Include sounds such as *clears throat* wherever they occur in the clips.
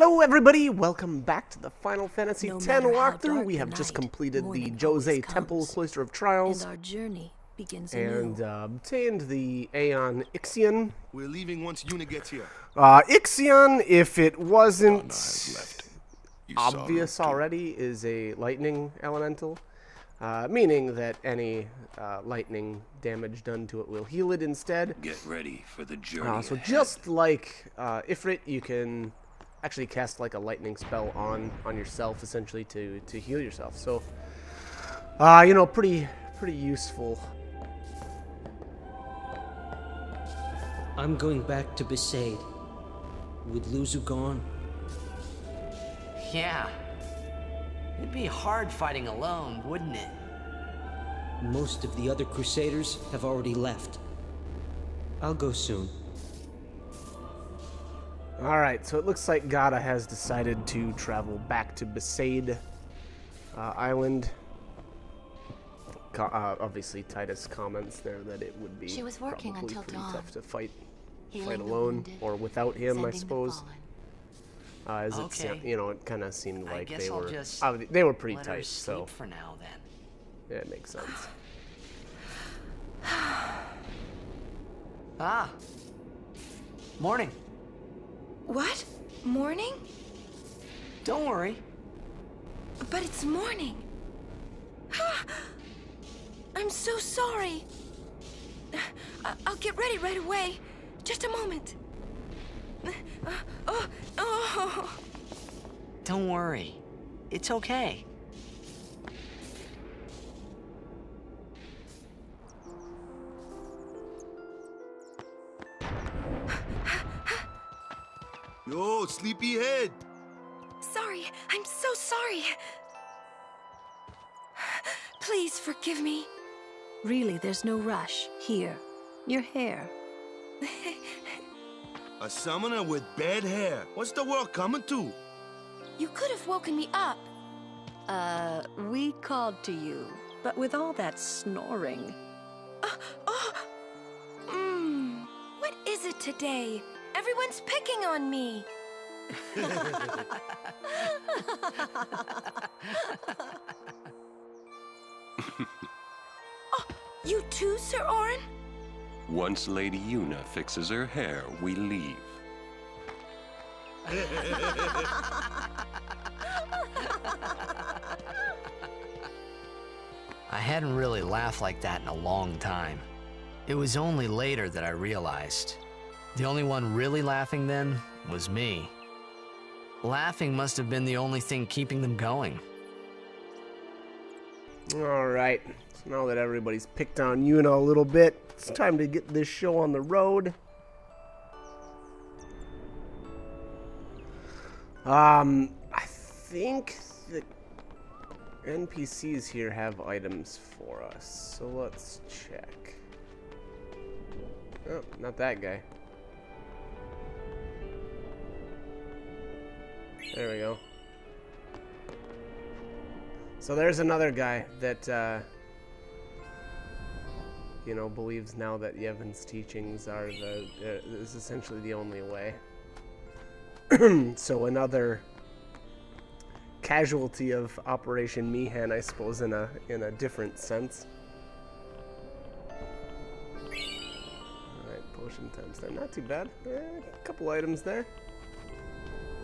Hello everybody, welcome back to the Final Fantasy No X matter walkthrough. We the have just completed the Djose Temple. Cloister of Trials And our journey begins and uh, obtained the Aeon Ixion. We're leaving once Yuna gets here. Uh, Ixion, if it wasn't left. You saw obvious too. already, is a lightning elemental, uh, meaning that any uh, lightning damage done to it will heal it instead. Get ready for the journey. Uh, so ahead. just like uh, Ifrit, you can actually cast like a lightning spell on on yourself, essentially to to heal yourself. So, uh, you know, pretty pretty useful. I'm going back to Besaid. With Luzzu gone, Yeah. It'd be hard fighting alone, wouldn't it? most of the other Crusaders have already left. I'll go soon. All right, so it looks like Gatta has decided to travel back to Besaid uh, Island. Co- uh, obviously, Tidus comments there that it would be She was working probably until pretty dawn, tough to fight healing fight alone wounded, or without him, I suppose. Uh, as it you know, it kind of seemed like they I'll were just uh, they were pretty Let tight. So for now then. yeah, it makes sense. *sighs* Ah. Morning. What? Morning? Don't worry. But it's morning. I'm so sorry. I- I'll get ready right away. Just a moment. Uh, oh, oh. Don't worry. It's okay. Yo, sleepyhead. Sorry. I'm so sorry. Please forgive me. Really, there's no rush. Here, your hair. A summoner with bad hair. What's the world coming to? You could have woken me up. Uh, we called to you, but with all that snoring. Uh, Oh. Mmm. What is it today? Everyone's picking on me. *laughs* oh, you too, Sir Auron? Once Lady Yuna fixes her hair, we leave. *laughs* I hadn't really laughed like that in a long time. It was only later that I realized. The only one really laughing then was me. Laughing must have been the only thing keeping them going. All right, so now that everybody's picked on Yuna a little bit, it's time to get this show on the road. Um, I think the NPCs here have items for us, so let's check. Oh, not that guy. There we go. So there's another guy that, uh, you know, believes now that Yevon's teachings are the uh, is essentially the only way. *clears throat* so another casualty of Operation Mi'ihen, I suppose, in a in a different sense. All right, potion times there, not too bad. Eh, a couple items there.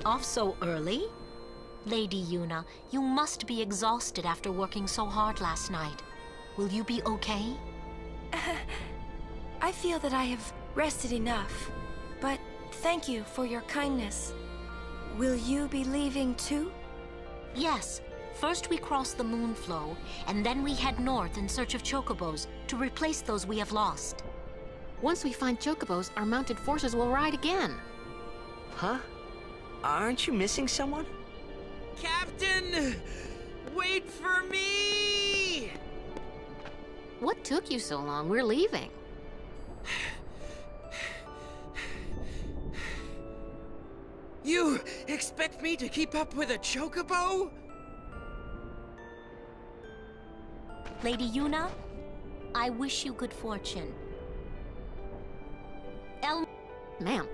Off so early? Lady Yuna, you must be exhausted after working so hard last night. Will you be okay? *laughs* I feel that I have rested enough. But thank you for your kindness. Will you be leaving too? Yes. First we cross the Moonflow, and then we head north in search of chocobos to replace those we have lost. Once we find chocobos, our mounted forces will ride again. Huh? Aren't you missing someone? Captain! Wait for me! What took you so long? We're leaving. You expect me to keep up with a chocobo? Lady Yuna, I wish you good fortune. El. Ma'am.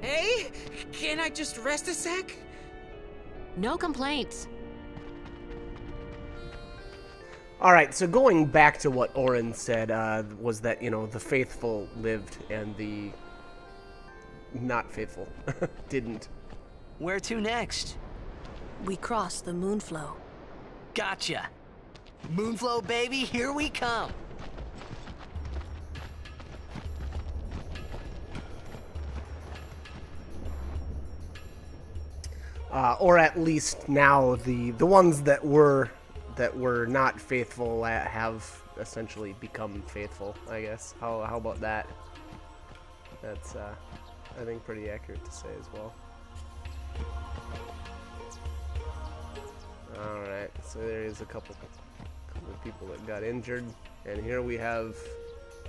Hey, can I just rest a sec? No complaints. All right, so going back to what Auron said uh, was that you know the faithful lived and the not faithful *laughs* didn't. Where to next? We cross the Moonflow. Gotcha. Moonflow, baby, here we come. Uh, or at least now the the ones that were that were not faithful uh, have essentially become faithful. I guess. How how about that? That's uh, I think pretty accurate to say as well. All right, so there is a couple couple of people that got injured, and here we have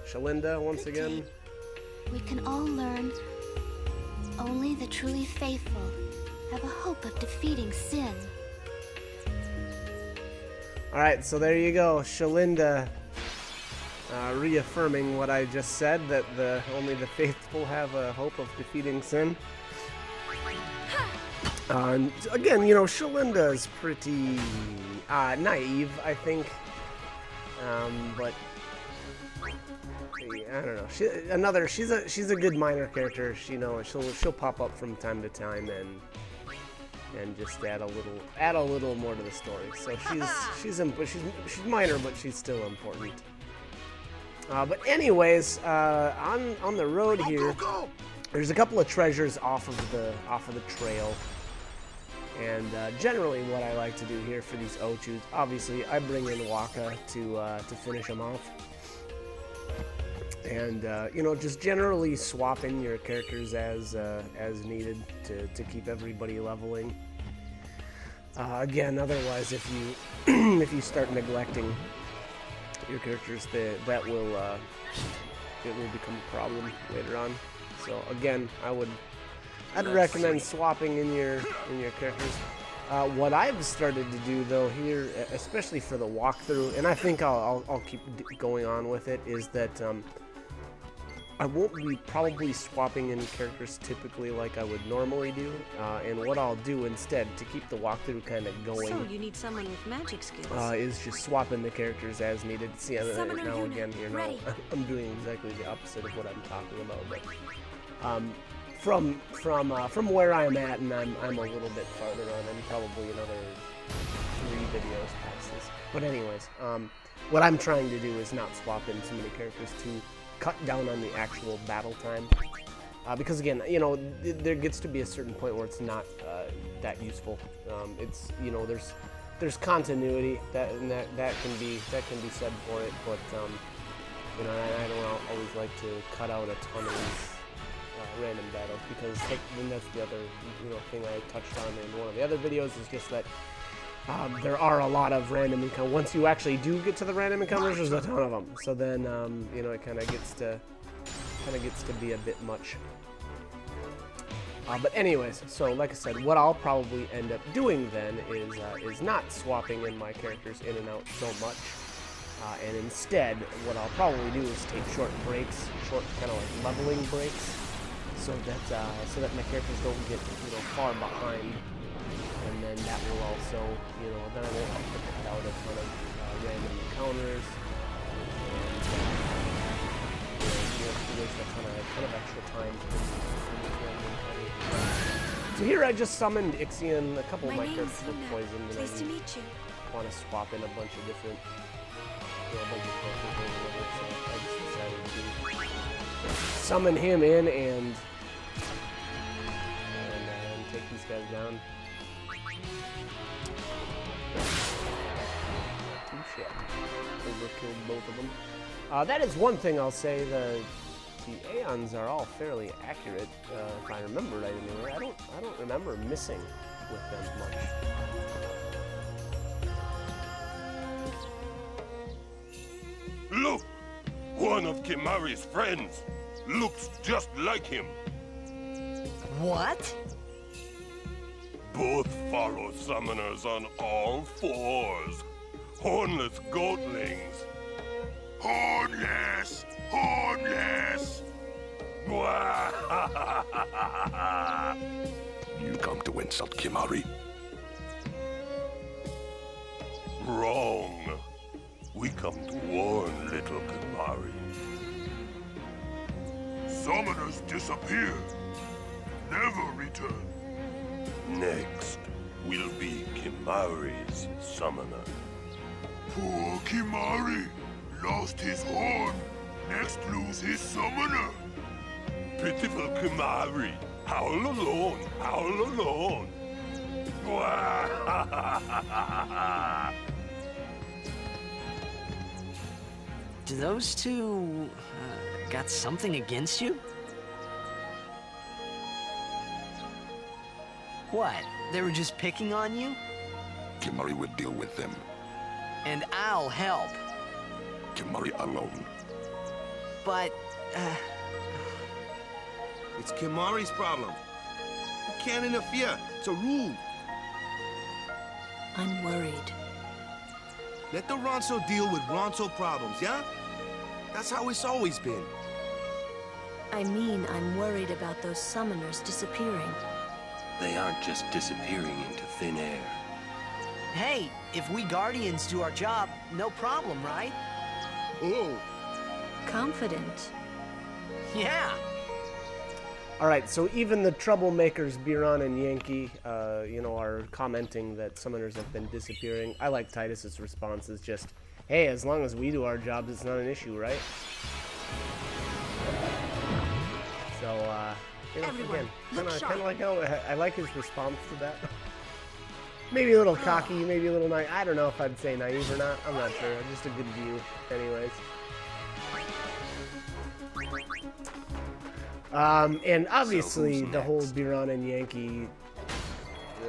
Shelinda once again. We can all learn. Only the truly faithful have a hope of defeating sin. All right, so there you go, Shelinda, uh, reaffirming what I just said that the only the *laughs* faithful have a hope of defeating sin. Uh, again, you know, Shelinda is pretty uh, naive, I think, um, but I don't know. She, another, she's a she's a good minor character. She you know she'll she'll pop up from time to time and and just add a little add a little more to the story. So she's *laughs* she's imp- she's she's minor, but she's still important. Uh, but anyways, uh, on on the road here, there's a couple of treasures off of the off of the trail. And uh, generally, what I like to do here for these Ochus, obviously, I bring in Wakka to uh, to finish them off. And uh, you know, just generally swapping your characters as uh, as needed to, to keep everybody leveling. Uh, again, otherwise, if you *clears throat* if you start neglecting your characters, that that will uh, it will become a problem later on. So again, I would I'd recommend swapping in your in your characters. Uh, what I've started to do though here, especially for the walkthrough, and I think I'll, I'll, I'll keep d- going on with it, is that um, I won't be probably swapping in characters typically like I would normally do. Uh, and what I'll do instead to keep the walkthrough kind of going So you need someone with magic skills. uh, is just swapping the characters as needed. See, Summoner now unit, again here now. *laughs* I'm doing exactly the opposite of what I'm talking about. But um, from from uh, from where I'm at, and I'm I'm a little bit farther on. I'm probably another three videos past this. But anyways, um, what I'm trying to do is not swap in too many characters to cut down on the actual battle time. Uh, because again, you know, th- there gets to be a certain point where it's not uh, that useful. Um, it's you know, there's there's continuity that and that that can be that can be said for it, but um, you know, I, I don't always like to cut out a ton of these uh, random battles because then that's the other you know thing I touched on in one of the other videos is just that um, there are a lot of random encounters. Once you actually do get to the random encounters, there's a ton of them. So then, um, you know, it kind of gets to kind of gets to be a bit much. Uh, but anyways, so like I said, what I'll probably end up doing then is uh, is not swapping in my characters in and out so much, uh, and instead, what I'll probably do is take short breaks, short kind of like leveling breaks, so that uh, so that my characters don't get you know far behind then that will also, you know, then I won't have to cut out a ton of uh, random encounters, and uh, you know, you waste a ton of, ton of extra time in these random encounters. So here I just summoned Ixion, a couple of My my name's characters were Yuna. poisoned, and to meet you. want to swap in a bunch of different, you know, a bunch of characters or whatever, so I just decided to summon him in and, and, uh, and take these guys down. Overkilled both of them. Uh, that is one thing I'll say. The the Aeons are all fairly accurate, uh, if I remember right anyway. I don't I don't remember missing with them much. Look! One of Kimahri's friends looks just like him. What? Both follow summoners on all fours. Hornless goatlings. Hornless! Hornless! *laughs* You come to insult Kimahri? Wrong. We come to warn little Kimahri. Summoners disappear. Never return. Next will be Kimahri's summoner. Poor Kimahri lost his horn. Next lose his summoner. Pitiful Kimahri. Howl alone. Howl alone. *laughs* Do those two uh, got something against you? What? They were just picking on you? Kimahri would deal with them. And I'll help. Kimahri alone. But, uh, It's Kimahri's problem. You can't interfere. It's a rule. I'm worried. Let the Ronso deal with Ronso problems, yeah? That's how it's always been. I mean, I'm worried about those summoners disappearing. They aren't just disappearing into thin air. Hey, if we Guardians do our job, no problem, right? Oh. Confident. Yeah. All right, so even the troublemakers, Biran and Yenke, uh, you know, are commenting that summoners have been disappearing. I like Tidus's response is just, "Hey, as long as we do our jobs, it's not an issue, right?" So, uh, you know, Everyone, again, kind of, kind of like how I like his response to that. *laughs* maybe a little cocky, maybe a little naive. I don't know if I'd say naive or not. I'm not sure. Just a good view, anyways. Um, and obviously the whole Biran and Yenke,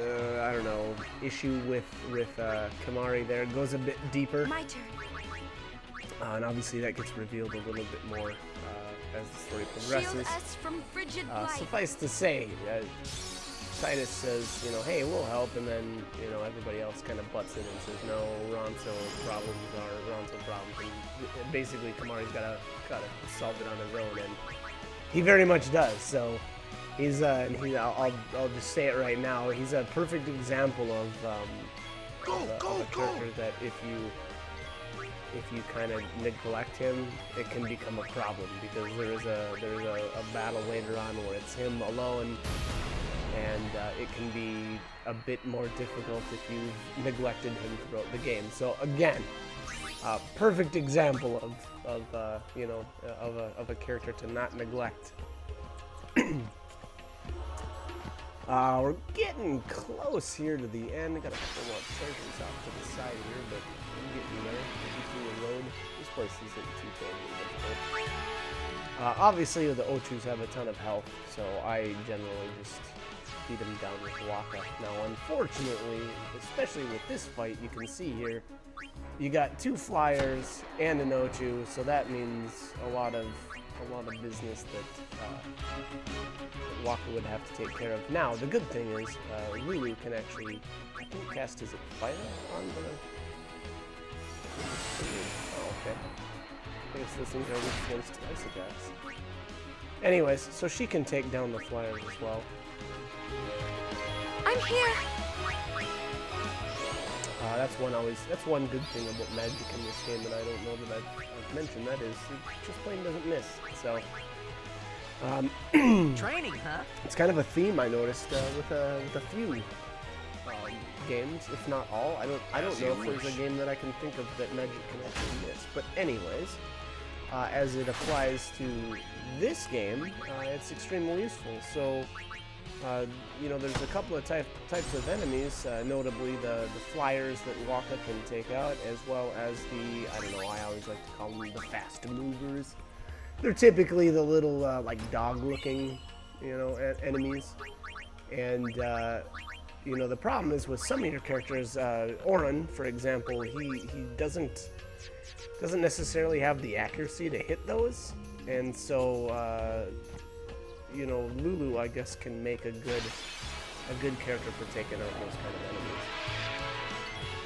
uh, I don't know, issue with with uh, Kimahri there goes a bit deeper, My turn. uh, and obviously that gets revealed a little bit more uh, as the story progresses. from Uh, suffice to say, uh, Tidus says, you know, hey, we'll help, and then you know everybody else kind of butts in and says, no, Ronso problems are Ronso problems, and basically Kimahri's gotta gotta solve it on his own, and he very much does. So he's uh, and he, I'll, I'll just say it right now. He's a perfect example of um, Go, of a, go, of a go. character that if you if you kind of neglect him, it can become a problem because there is a there is a, a battle later on where it's him alone, and uh, it can be a bit more difficult if you've neglected him throughout the game. So again, uh, perfect example of of uh, you know uh, of a of a character to not neglect. *clears throat* Uh, we're getting close here to the end. Got a couple more treasures off to the side here, but I'm getting there. Getting the road. This place isn't too terribly difficult. Uh, obviously, the Ochus have a ton of health, so I generally just beat him down with Wakka. Now, unfortunately, especially with this fight, you can see here, you got two flyers and an Ochu, so that means a lot of a lot of business that, uh, Wakka would have to take care of. Now, the good thing is, uh, Lulu can actually, I think, cast his fire on the. Oh, okay. I guess those things weak against ice attacks. Anyways, so she can take down the flyers as well. I'm here. Uh, that's one always. That's one good thing about magic in this game that I don't know that I've, I've mentioned. That is, it just plain doesn't miss. So, um, *clears throat* Training, huh? it's kind of a theme I noticed uh, with a with a few um, games, if not all. I don't. I don't know if there's a game that I can think of that magic can actually miss. But anyways, uh, as it applies to this game, uh, it's extremely useful. So. Uh, you know, there's a couple of type, types of enemies, uh, notably the, the flyers that Wakka can take out, as well as the, I don't know, I always like to call them the fast movers. They're typically the little, uh, like, dog-looking, you know, enemies. And, uh, you know, the problem is with some of your characters, uh, Auron, for example, he, he doesn't, doesn't necessarily have the accuracy to hit those. And so, uh, you know, Lulu, I guess, can make a good a good character for taking out those kind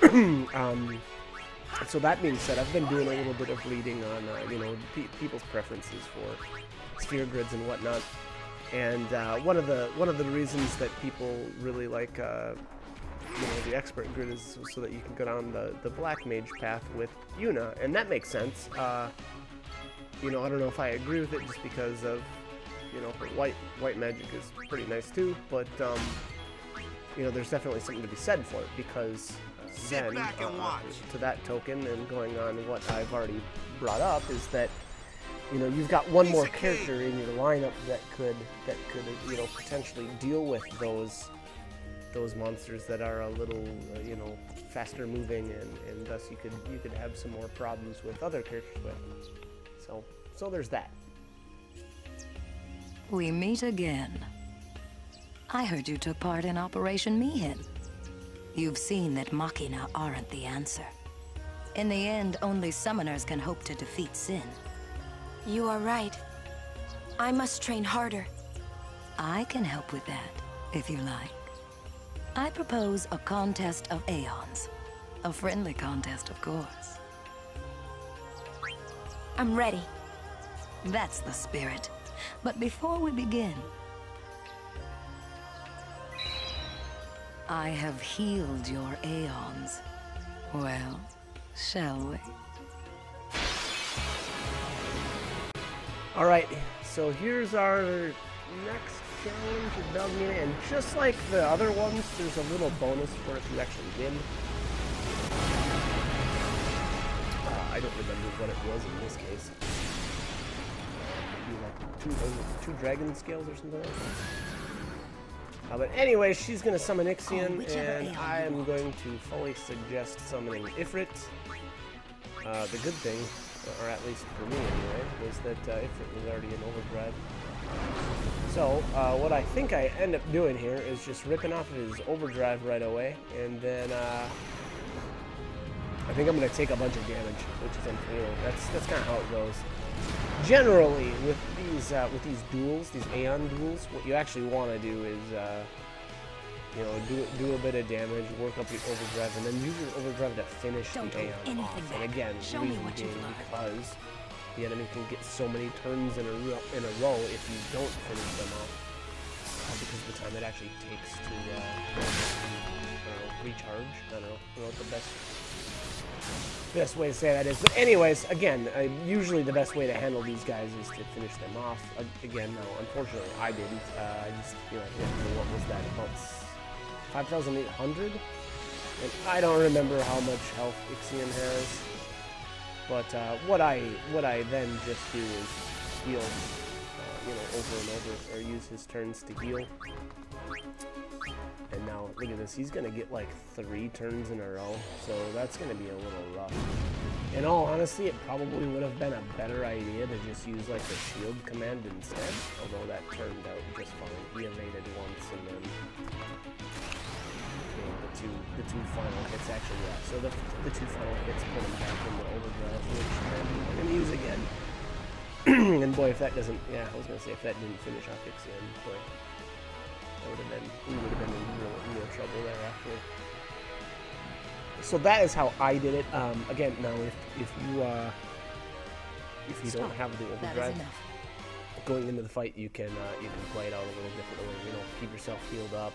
of enemies. *clears throat* um, so that being said, I've been doing a little bit of reading on, uh, you know, pe people's preferences for sphere grids and whatnot. And uh, one of the one of the reasons that people really like, uh, you know, the expert grid is so that you can go down the the black mage path with Yuna, and that makes sense. Uh, you know, I don't know if I agree with it just because of, you know, white white magic is pretty nice too, but um, you know, there's definitely something to be said for it because then, uh, to that token and going on what I've already brought up is that you know you've got one more character in your lineup that could that could you know potentially deal with those those monsters that are a little uh, you know faster moving and, and thus you could you could have some more problems with other characters with so so there's that We meet again. I heard you took part in Operation Mi'ihen. You've seen that Machina aren't the answer. In the end, only summoners can hope to defeat Sin. You are right. I must train harder. I can help with that, if you like. I propose a contest of Aeons. A friendly contest, of course. I'm ready. That's the spirit. But before we begin, I have healed your Aeons. Well, shall we? all right so here's our next challenge with Belgemine, and just like the other ones there's a little bonus for if you actually win uh, I don't remember what it was in this case two, uh, two dragon scales or something like that uh, but anyway, she's going to summon Ixion, and I am going to fully suggest summoning Ifrit. Uh, the good thing, or at least for me anyway, was that uh, Ifrit was already in overdrive. So, uh, what I think I end up doing here is just ripping off his overdrive right away, and then uh, I think I'm going to take a bunch of damage, which is unfair. That's that's kind of how it goes. Generally, with these uh, with these duels, these Aeon duels, what you actually want to do is, uh, you know, do do a bit of damage, work up your overdrive, and then use your overdrive to finish Don't the Aeon off. back. And again, Show me reason what being because the enemy can get so many turns in a row, in a row if you don't finish them off. Uh, because of the time it actually takes to, uh, I recharge. I don't know, I don't know what the best best way to say that is. But anyways, again, uh, usually the best way to handle these guys is to finish them off. Uh, again, no, unfortunately I didn't. Uh, I just, you know, what was that, about 5,800? And I don't remember how much health Ixion has. But uh, what I what I then just do is heal, you know, over and over, or use his turns to heal. And now, look at this, he's gonna get like three turns in a row, so that's gonna be a little rough. In all honesty, it probably would have been a better idea to just use like the shield command instead, although that turned out just fine. He evaded once and then you know, the two the two final hits actually yeah. So the the two final hits put him back in the overdrive, which then we're gonna use again. *clears throat* and boy, if that doesn't yeah, I was gonna say if that didn't finish off Ixion, boy, that would have been we would have been in real real trouble there after. So that is how I did it. Um, again, now if if you uh, if you don't have the overdrive, going into the fight, you can uh, you can play it out a little differently. You know, keep yourself healed up,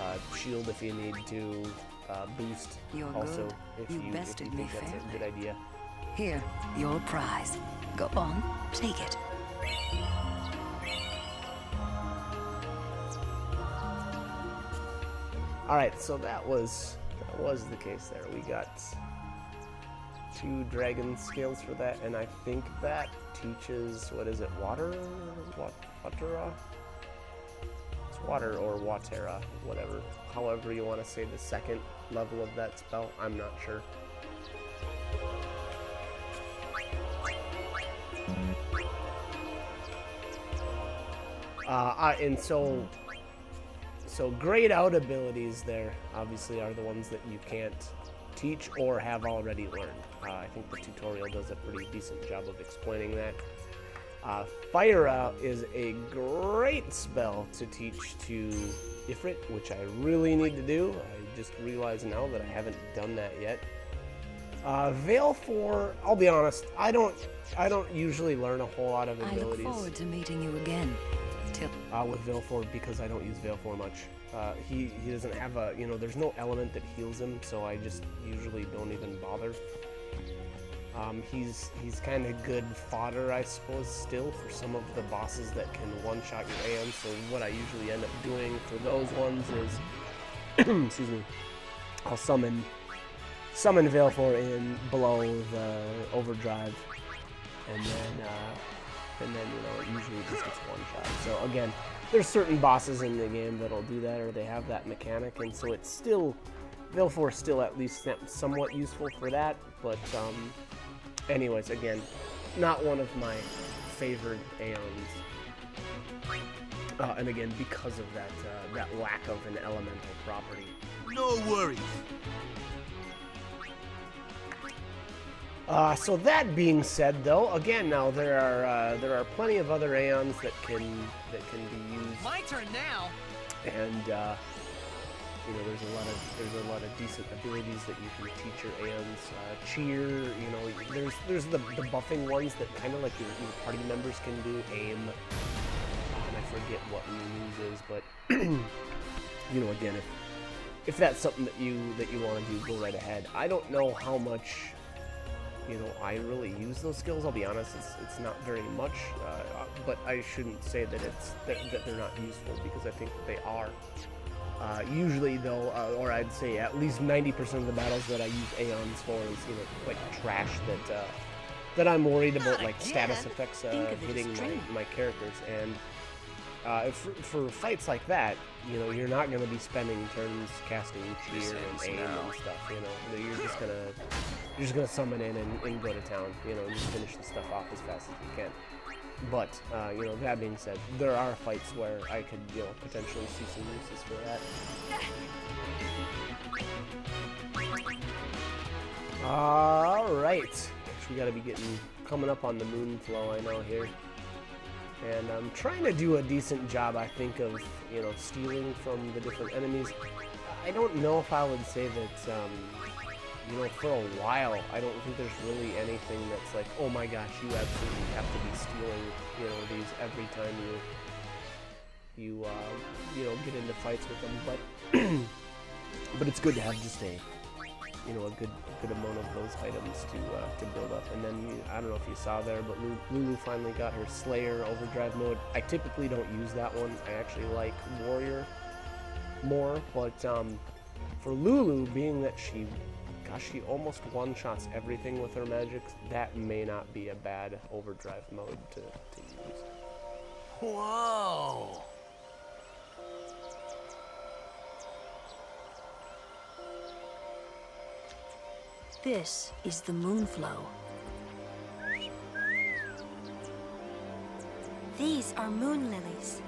uh, shield if you need to, uh, boost. You're also, good. if You you, if you think that's a good idea. Here, your prize. Go on, take it. All right, so that was that was the case there. We got two dragon scales for that, and I think that teaches what is it, water, what, watera? It's water or watera, whatever. However you want to say the second level of that spell, I'm not sure. Uh, I, and so, so grayed out abilities there obviously are the ones that you can't teach or have already learned. Uh, I think the tutorial does a pretty decent job of explaining that. Uh, Fire Out is a great spell to teach to Ifrit, which I really need to do. I just realized now that I haven't done that yet. Uh, Valefor, I'll be honest, I don't I don't usually learn a whole lot of abilities. I look forward to meeting you again. Till uh, with Valefor because I don't use Valefor much. Uh, he, he doesn't have a, you know, there's no element that heals him, so I just usually don't even bother. Um, he's he's kind of good fodder, I suppose, still for some of the bosses that can one-shot your AM. So what I usually end up doing for those ones is, *clears throat* excuse me, I'll summon summon Valefor in below the overdrive, and then uh, and then you know it usually just gets one shot. So again, there's certain bosses in the game that'll do that, or they have that mechanic, and so it's still Valefor is still at least somewhat useful for that. But um, anyways, again, not one of my favorite Aeons. Uh, and again, because of that uh, that lack of an elemental property. No worries. Uh, so that being said, though, again, now there are uh, there are plenty of other Aeons that can that can be used. My turn now. And uh, you know, there's a lot of there's a lot of decent abilities that you can teach your Aeons. Uh, cheer, you know, there's there's the, the buffing ones that kind of like your, your party members can do. Aim, and I forget what Lulu's is, but *clears throat* you know, again, if if that's something that you that you want to do, go right ahead. I don't know how much you know, I really use those skills. I'll be honest, it's, it's not very much, uh, but I shouldn't say that it's that, that they're not useful because I think they are. Uh, usually, though, uh, or I'd say at least 90% of the battles that I use Aeons for is you know like trash that uh, that I'm worried about like status effects uh, hitting my, my characters and. Uh, for, for fights like that, you know, you're not going to be spending turns casting cheer and aim now. and stuff. You know, you're just gonna you're just gonna summon in and, and go to town. You know, and just finish the stuff off as fast as you can. But uh, you know, that being said, there are fights where I could you know potentially see some uses for that. All right, we got to be getting coming up on the moon flow. I know here and I'm trying to do a decent job, I think, of you know stealing from the different enemies. I don't know if I would say that, um, you know, for a while, I don't think there's really anything that's like, oh my gosh, you absolutely have to be stealing, you know, these every time you, you, uh, you know, get into fights with them. But, *clears throat* but it's good to have just a, you know, a good, good amount of those items to, uh, to build up. And then, I don't know if you saw there, but Lulu finally got her Slayer Overdrive mode. I typically don't use that one. I actually like Warrior more, but um, for Lulu, being that she, gosh, she almost one-shots everything with her magic, that may not be a bad Overdrive mode to, to use. Whoa! This is the Moonflow. These are moon lilies.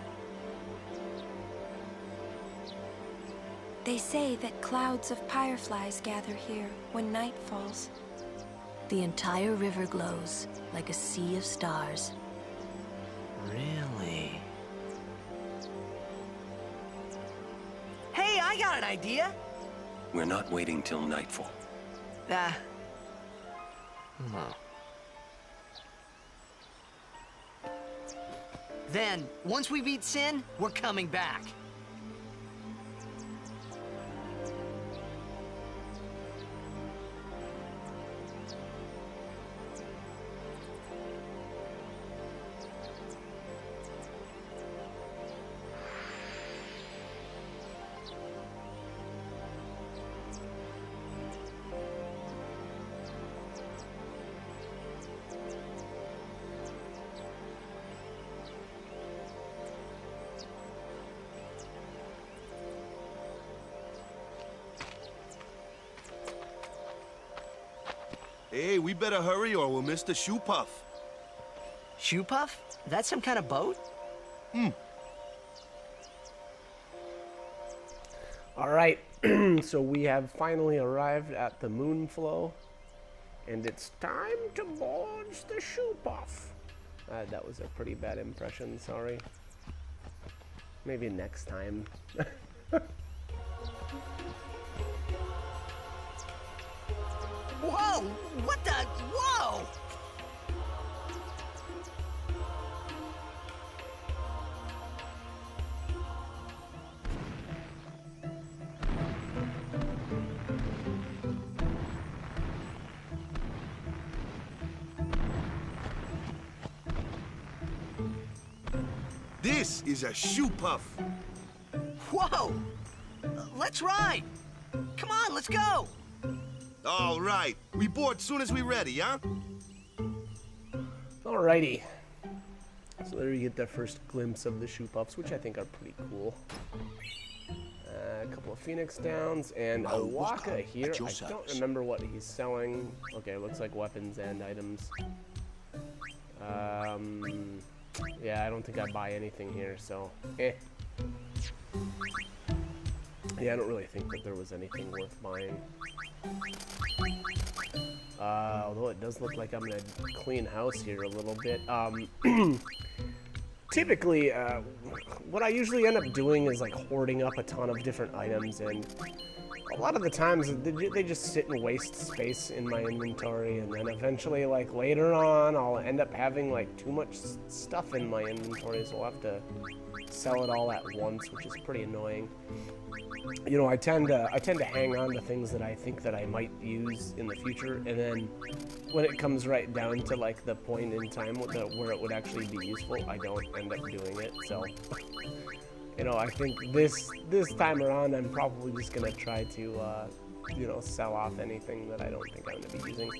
They say that clouds of fireflies gather here when night falls. the entire river glows like a sea of stars. Really? Hey, I got an idea! We're not waiting till nightfall. Ah. Then, once we beat Sin, we're coming back. Hey, we better hurry or we'll miss the Shoopuf. Shoe puff? That's some kind of boat? Hmm. All right, *clears throat* so we have finally arrived at the Moonflow, and it's time to board the Shoopuf. Uh, that was a pretty bad impression, sorry. Maybe next time. *laughs* What the? Whoa! This is a Shoopuf. Whoa! Let's ride! Come on, let's go! All right. We board soon as we ready, huh? Alrighty. So there you get the first glimpse of the Shoopufs, which I think are pretty cool. Uh, a couple of Phoenix Downs and a Wakka here. I don't remember what he's selling. Okay, looks like weapons and items. Um, yeah, I don't think I buy anything here, so eh. Yeah, I don't really think that there was anything worth buying. Uh, although it does look like I'm gonna clean house here a little bit. Um, *clears throat* typically, uh, what I usually end up doing is like hoarding up a ton of different items, and a lot of the times they just sit and waste space in my inventory, and then eventually, like later on, I'll end up having like too much stuff in my inventory, so I'll have to sell it all at once, which is pretty annoying you know, I tend to I tend to hang on to things that I think that I might use in the future, and then when it comes right down to like the point in time where, where it would actually be useful, I don't end up doing it. So, you know, I think this this time around, I'm probably just gonna try to, uh, you know, sell off anything that I don't think I'm gonna be using.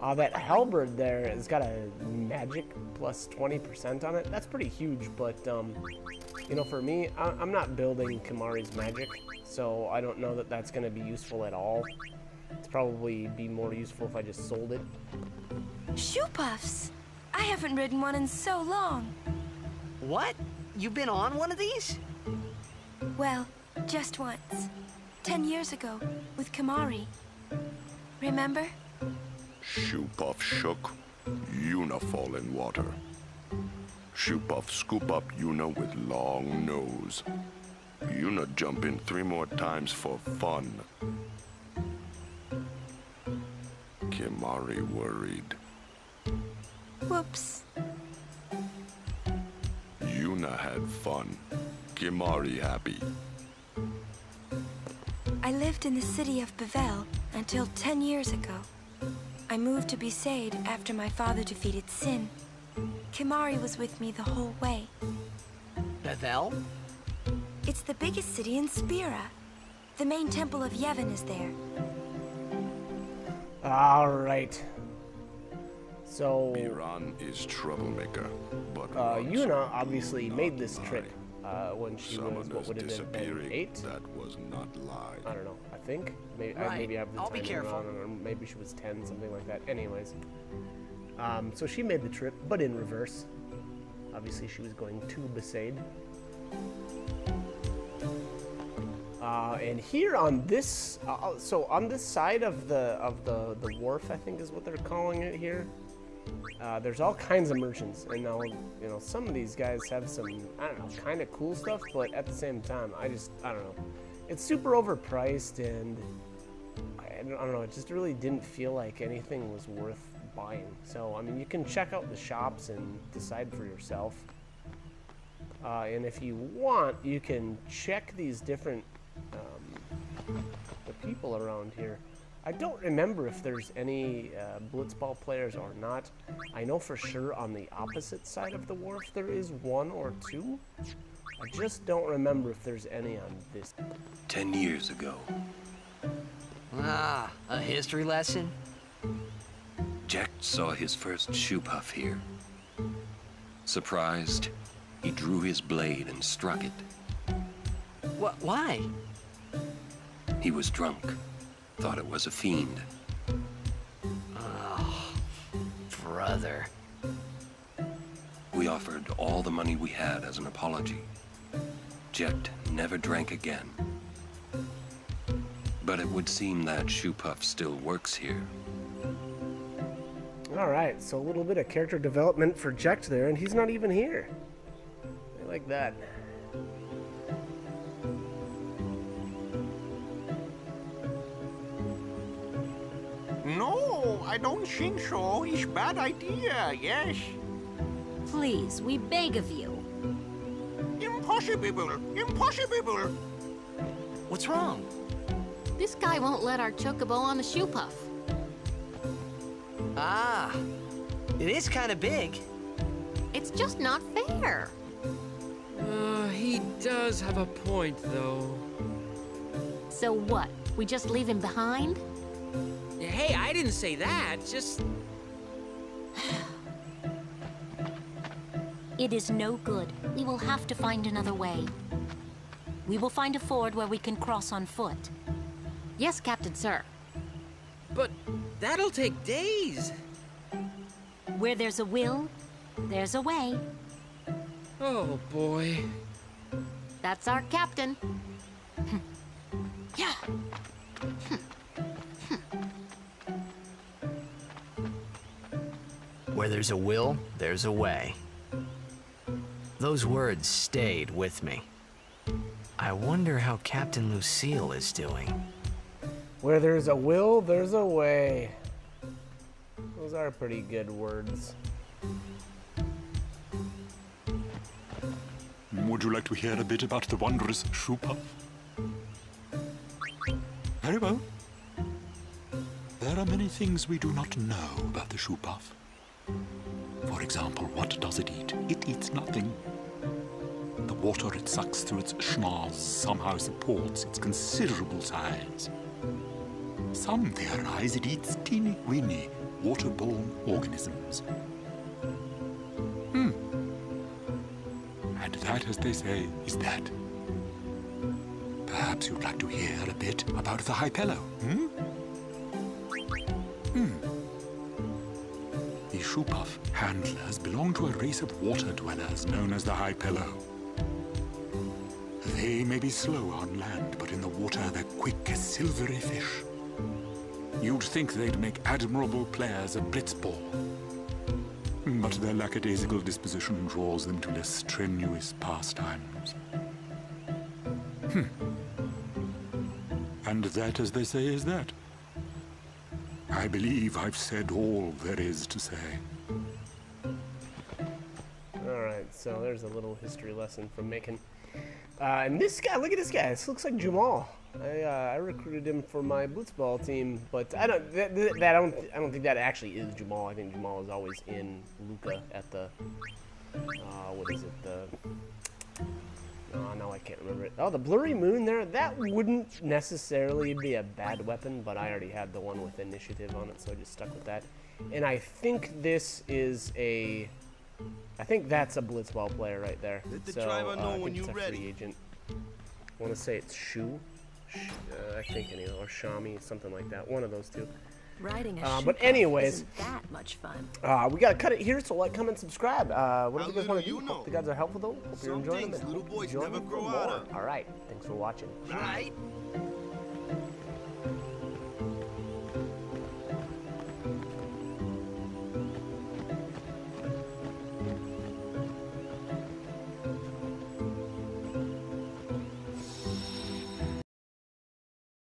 Uh, that halberd there has got a magic plus 20% on it. That's pretty huge, but um, you know, for me, I I'm not building Kimahri's magic, so I don't know that that's going to be useful at all. It's probably be more useful if I just sold it. Shoopufs. I haven't ridden one in so long. What? You've been on one of these? Well, just once. Ten years ago, with Kimahri. Remember? Puff shook, Yuna fall in water. Puff scoop up Yuna with long nose. Yuna jump in three more times for fun. Kimahri worried. Whoops. Yuna had fun. Kimahri happy. I lived in the city of Bevelle until ten years ago. I moved to Besaid after my father defeated Sin. Kimahri was with me the whole way. Bevelle? It's the biggest city in Spira. The main temple of Yevon is there. All right. So, Iran is troublemaker, but uh, Yuna obviously made this trip uh, when she was, Someone what is would have been, disappearing. eight? That was not lie. I don't know. I think maybe I, maybe I have the I'll be careful. wrong, or maybe she was ten, something like that. Anyways, um, so she made the trip, but in reverse. Obviously, she was going to Besaid. Uh, and here on this, uh, so on this side of the of the the wharf, I think is what they're calling it here. Uh, there's all kinds of merchants, and now you know some of these guys have some I don't know kind of cool stuff, but at the same time, I just I don't know, it's super overpriced, and I don't, I don't know, it just really didn't feel like anything was worth buying. So I mean, you can check out the shops and decide for yourself. Uh, and if you want, you can check these different um, the people around here. I don't remember if there's any uh, blitzball players or not. I know for sure on the opposite side of the wharf there is one or two. I just don't remember if there's any on this. Ten years ago, Ah, a history lesson? Jecht saw his first Shoopuf here. Surprised, he drew his blade and struck it. What? Why? He was drunk, thought it was a fiend. Oh, brother. We offered all the money we had as an apology. Jecht never drank again. But it would seem that Shoopuf still works here. All right, so a little bit of character development for Jecht there, and he's not even here. I like that. I don't think so. It's bad idea, yes. Please, we beg of you. Impossible, impossible. What's wrong? This guy won't let our chocobo on the Shoopuf. Ah, it is kind of big. It's just not fair. He does have a point, though. So what? We just leave him behind? Hey, I didn't say that. Just. It is no good. We will have to find another way. We will find a ford where we can cross on foot. Yes, Captain Sir. But that'll take days. Where there's a will, there's a way. Oh, boy. That's our captain. Where there's a will, there's a way. Those words stayed with me. I wonder how Captain Lucil is doing. Where there's a will, there's a way. Those are pretty good words. Would you like to hear a bit about the wondrous Shoopuf? Very well. There are many things we do not know about the Shoopuf. For example, what does it eat? It eats nothing. The water it sucks through its schnoz somehow supports its considerable size. Some theorize it eats teeny weeny waterborne organisms. Hmm. And that, as they say, is that. Perhaps you'd like to hear a bit about the Hypello, hmm? Hmm. The Shoopuf handlers belong to a race of water dwellers known as the Hypello. They may be slow on land, but in the water they're quick as silvery fish. You'd think they'd make admirable players of blitzball. But their lackadaisical disposition draws them to less strenuous pastimes. Hmm. And that, as they say, is that. I believe I've said all there is to say. Alright, so there's a little history lesson from Macon. Uh, and this guy, look at this guy. This looks like Jamal. I, uh, I recruited him for my blitzball team, but I don't that, that, I don't I don't think that actually is Jamal. I think Jamal is always in Luca at the uh, what is it the Oh, no, I can't remember it. Oh, the Blurry Moon there, that wouldn't necessarily be a bad weapon, but I already had the one with initiative on it, so I just stuck with that. And I think this is a... I think that's a Blitzball player right there. Let the so, driver know uh, I when you're a ready. free agent. I want to say it's Shu. Sh uh, I think, anyway, or Shami, something like that. One of those two. Riding a Uh, but anyways, isn't that much fun. uh, we gotta cut it here, so like, comment, subscribe. Uh, what do you guys want to do? you know. Hope the guys are helpful though. Hope you're enjoying them. things and little hope you boys join never me for grow more. out of. All right, thanks for watching. Right?